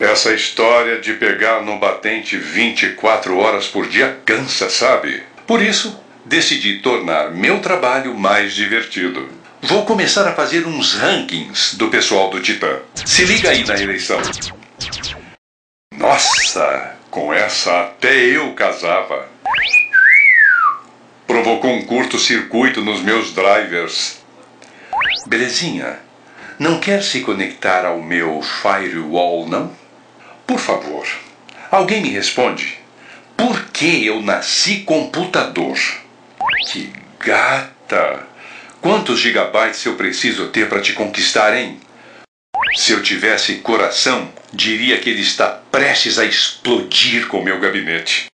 Essa história de pegar no batente 24 horas por dia cansa, sabe? Por isso, decidi tornar meu trabalho mais divertido. Vou começar a fazer uns rankings do pessoal do Titã. Se liga aí na eleição. Nossa, com essa até eu casava. Provocou um curto-circuito nos meus drivers. Belezinha, não quer se conectar ao meu firewall, não? Por favor, alguém me responde. Por que eu nasci computador? Que gata! Quantos gigabytes eu preciso ter para te conquistar, hein? Se eu tivesse coração, diria que ele está prestes a explodir com meu gabinete.